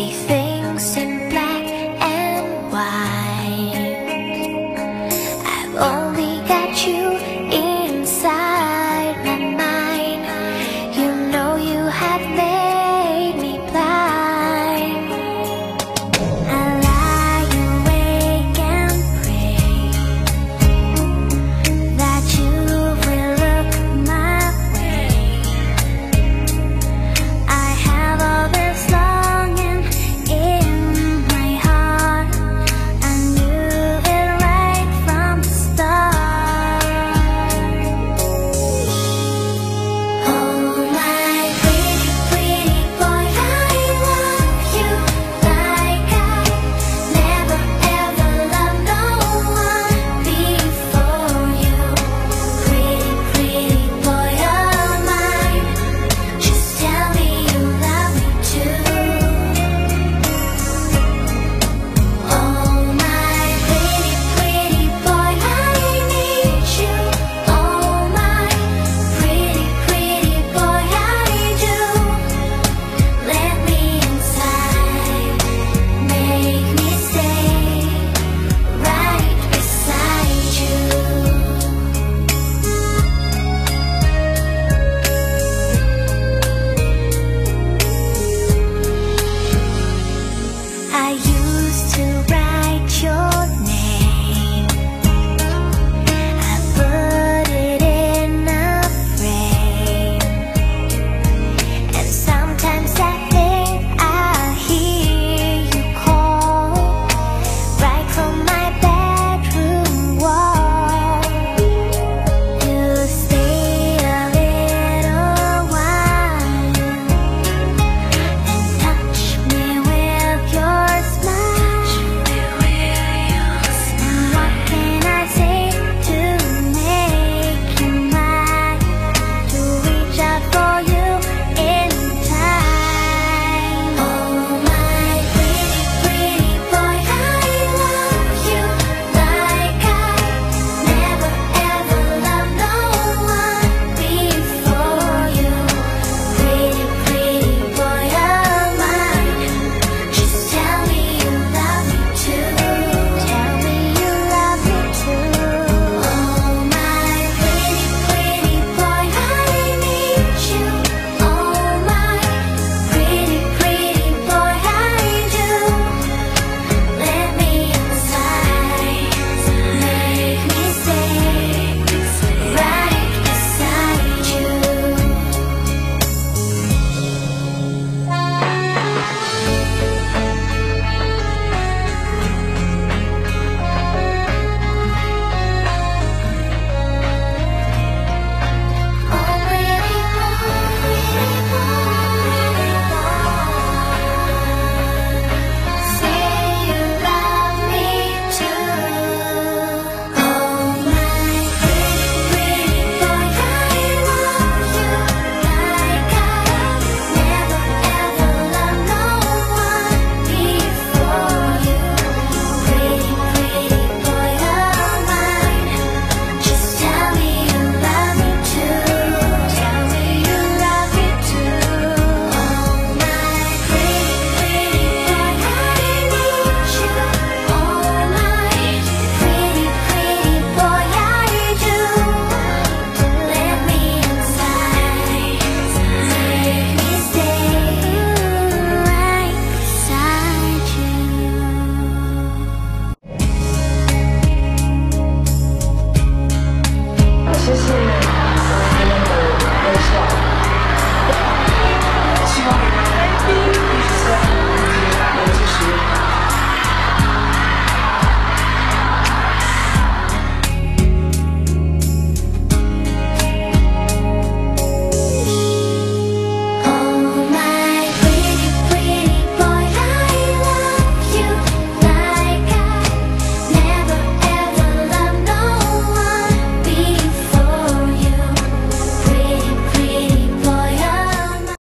see things in